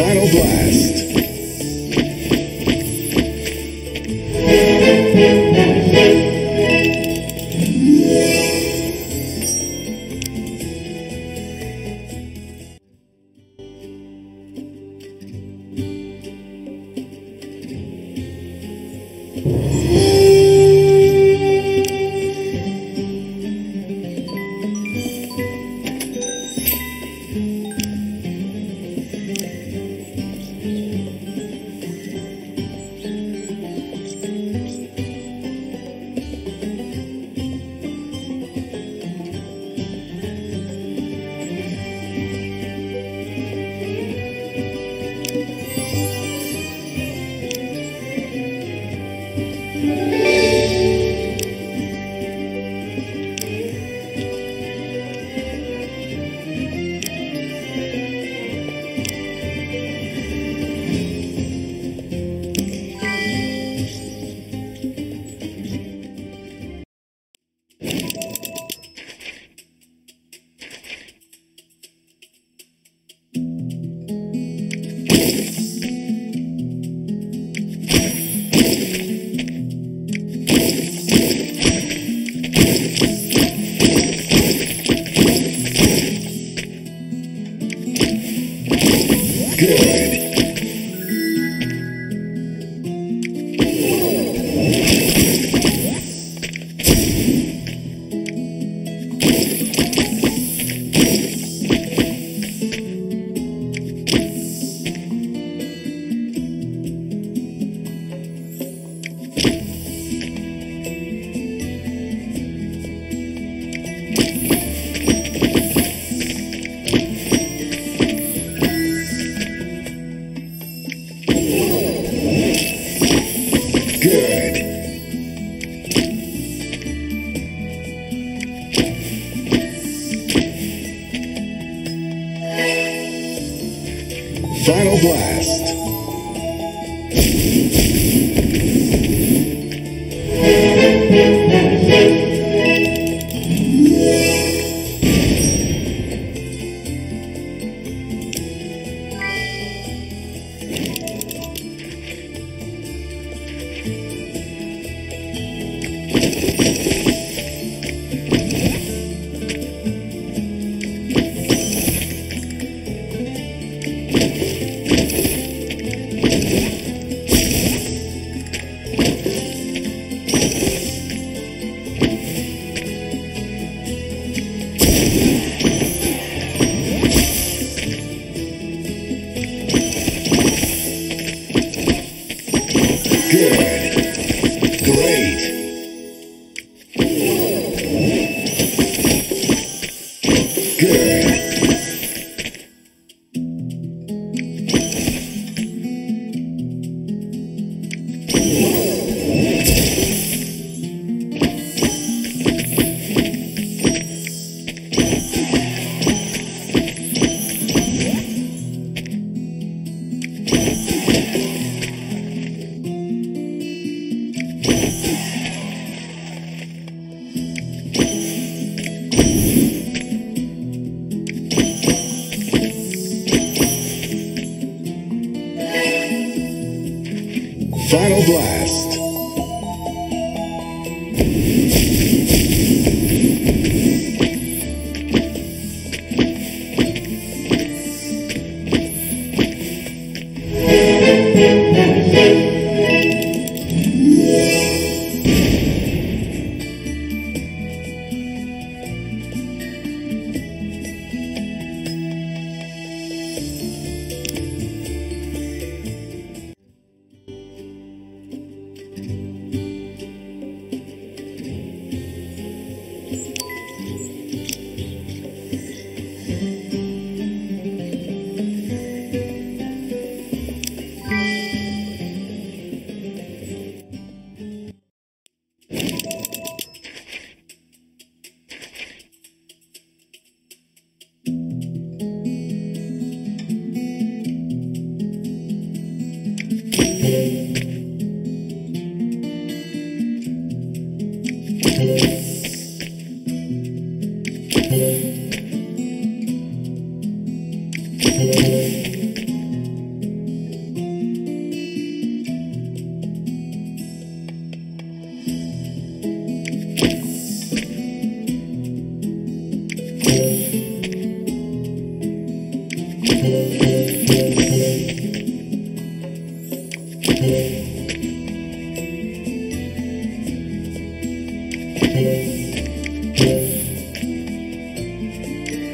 Final blast.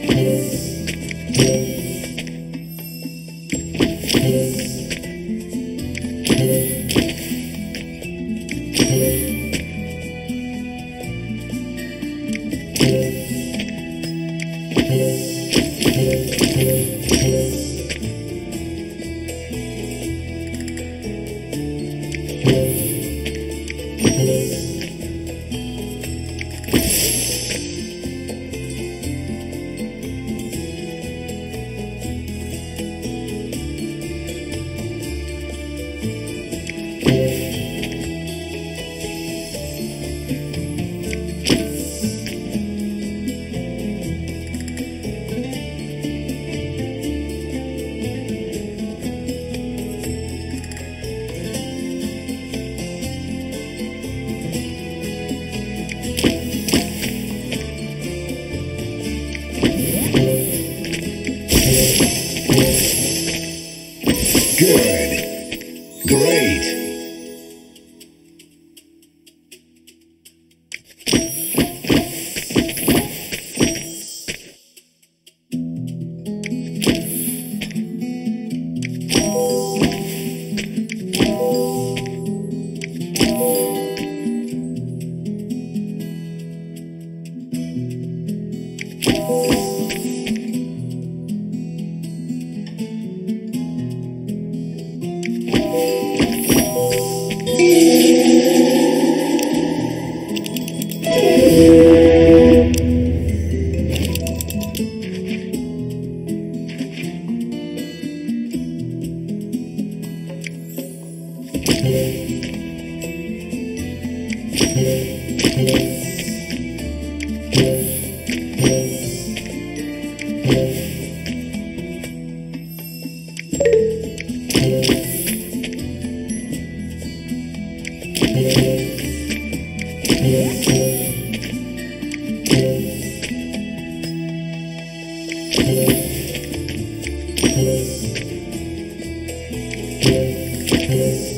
Good. Great. Final blast.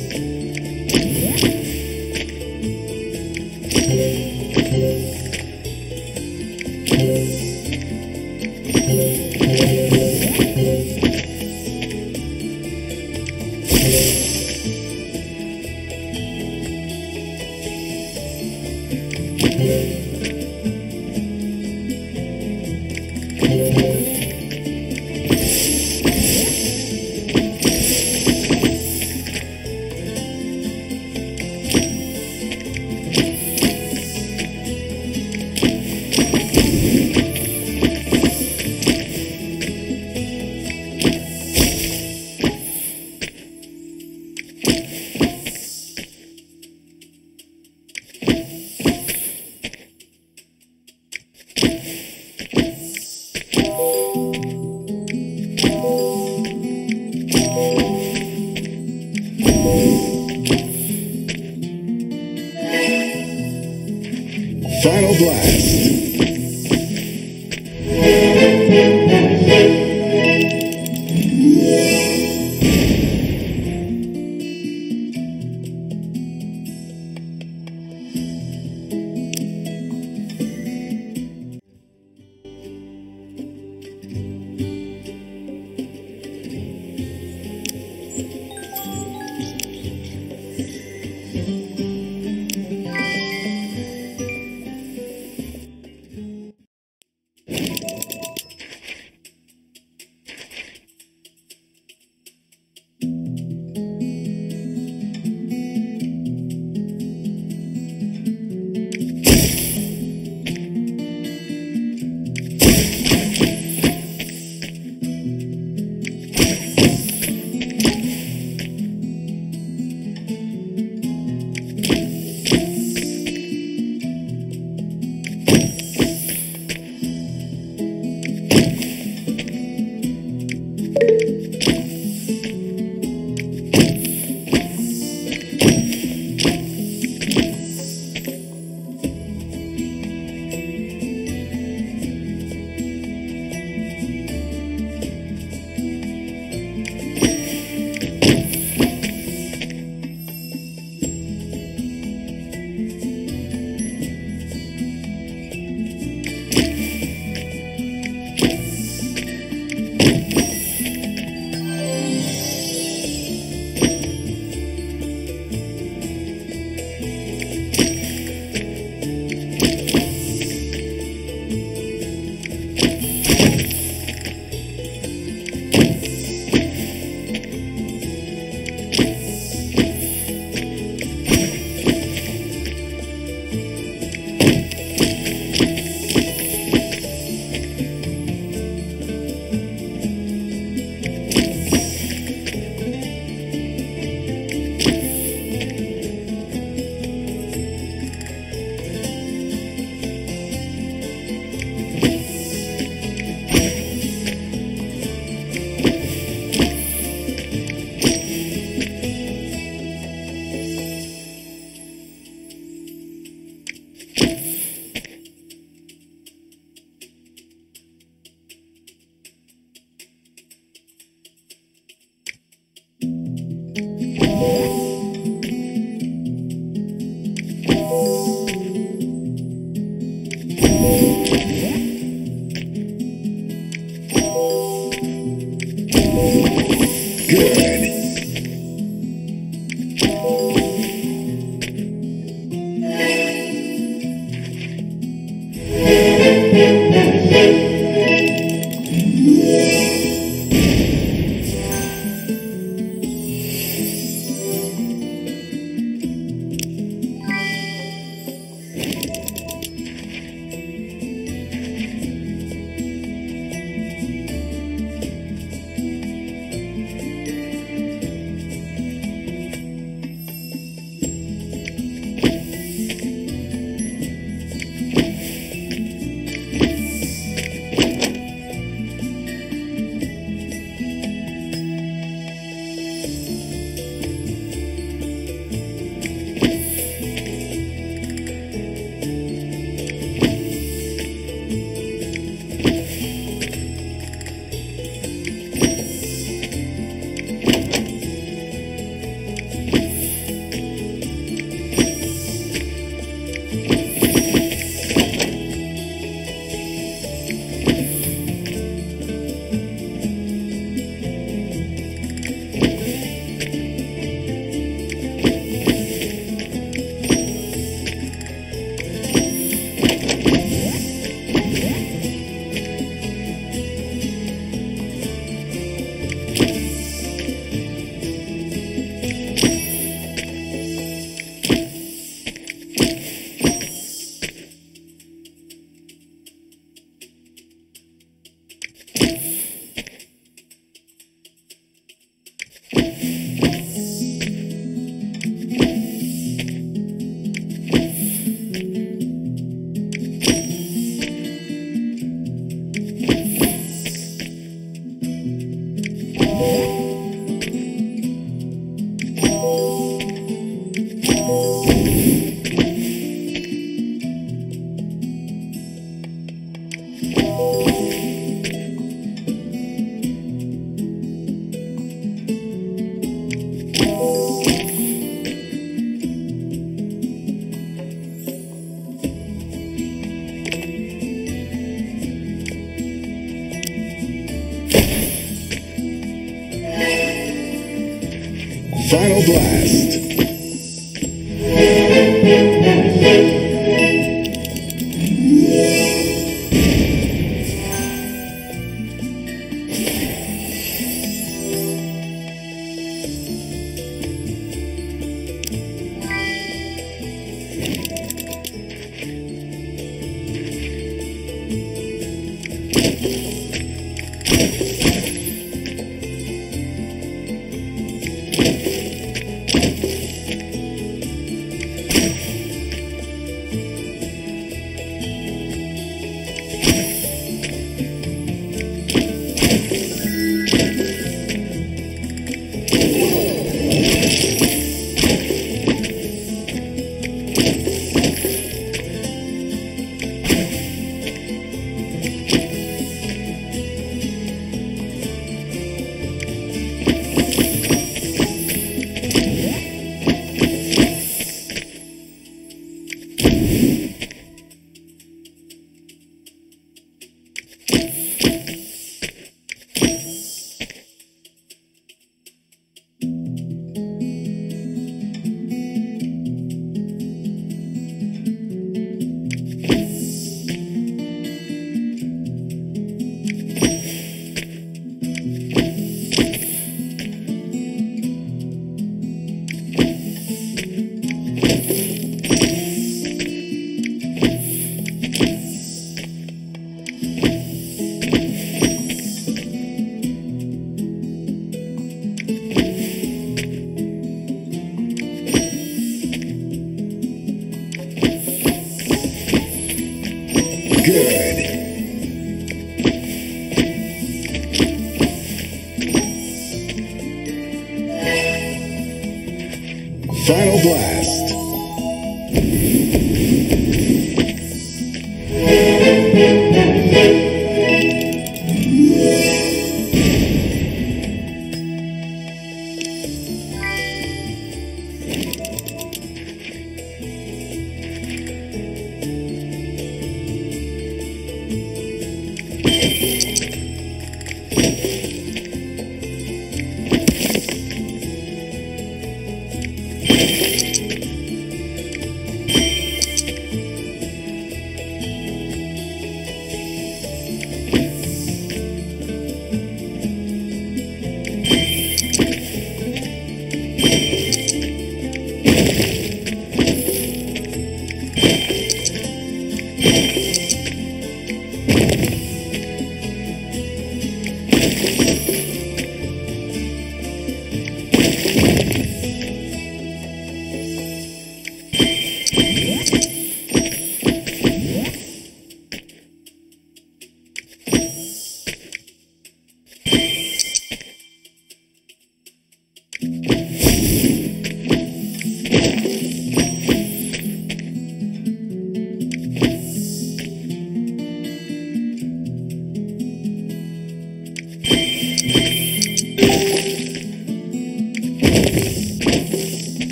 Final Blast.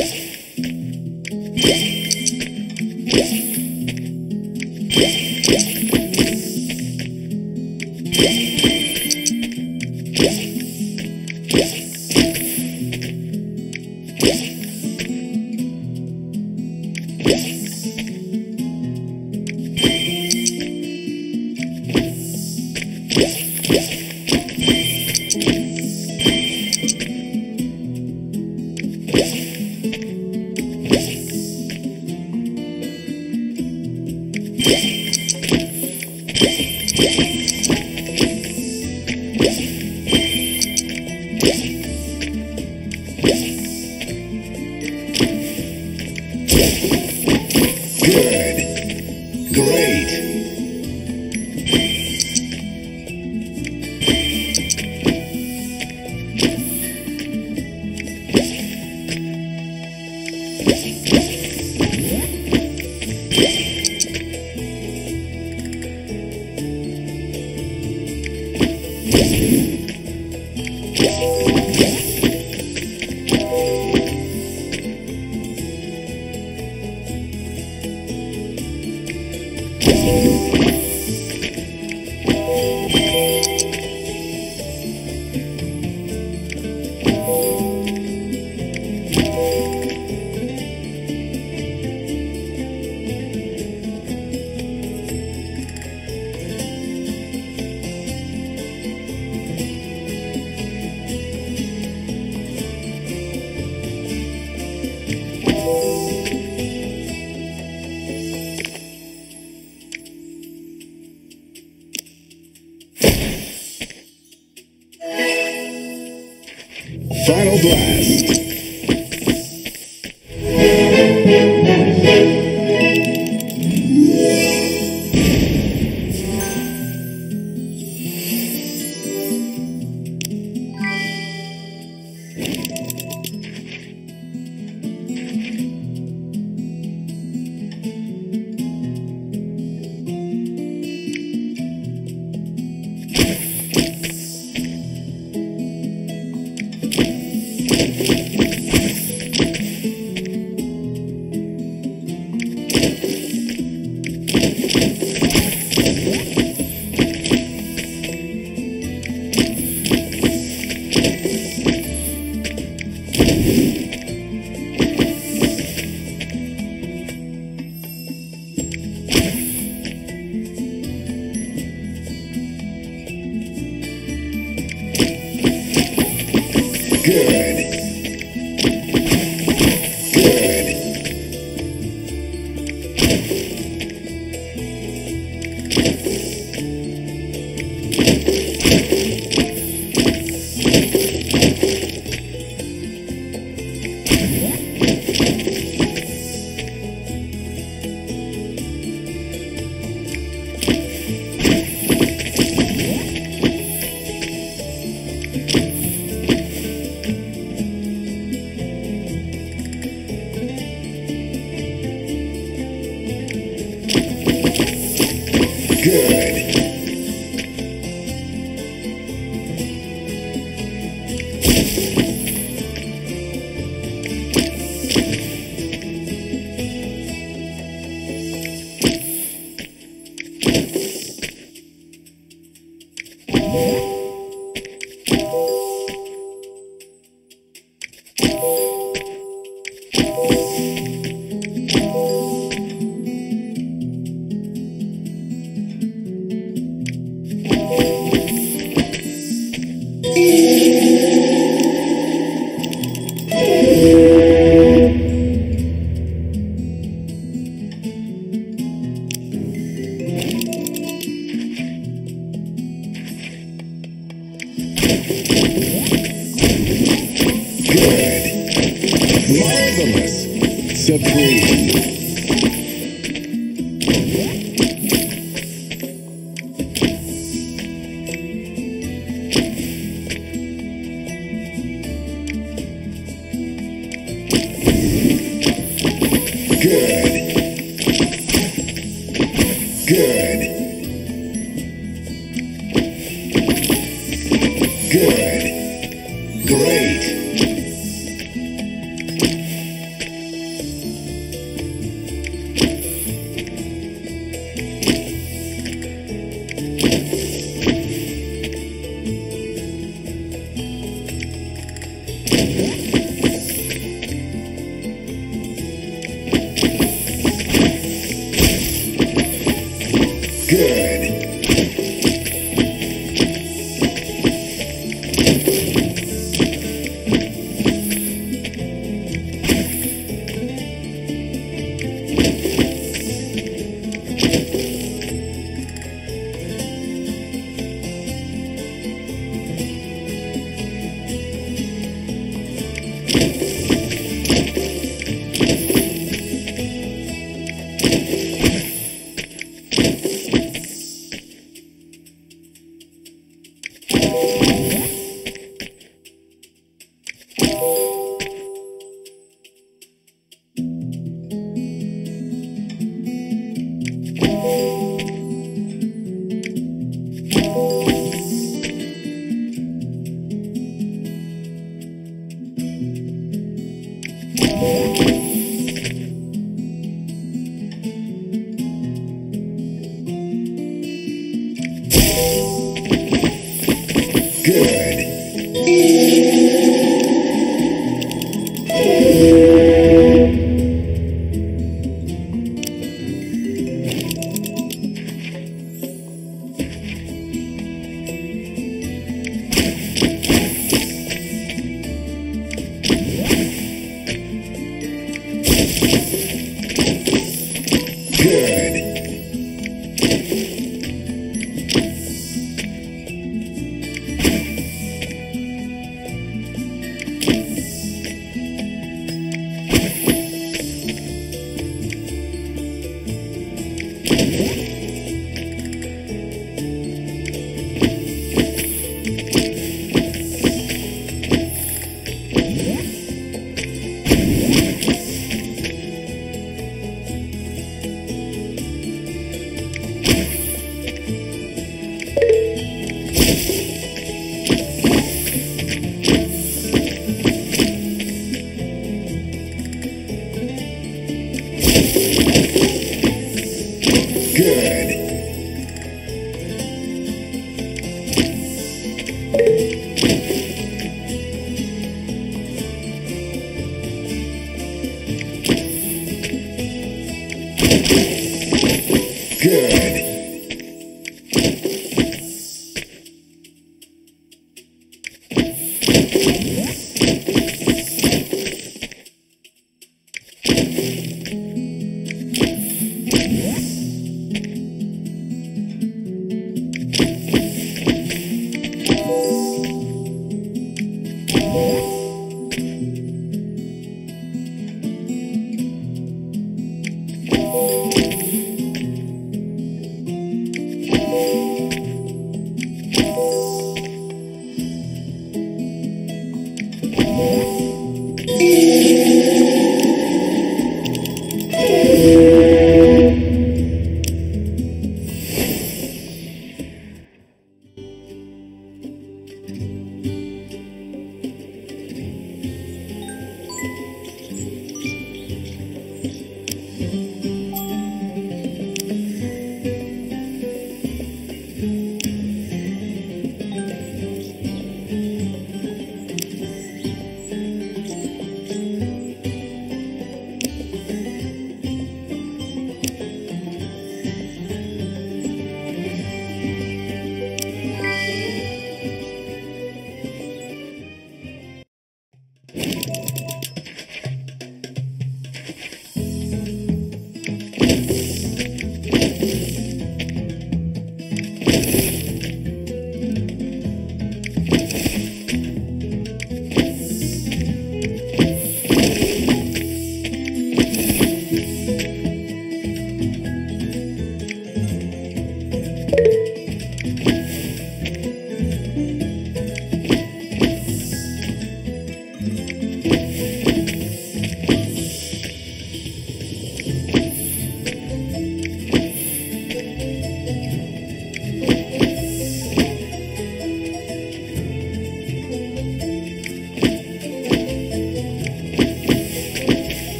Colombia.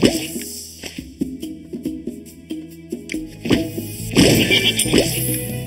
Final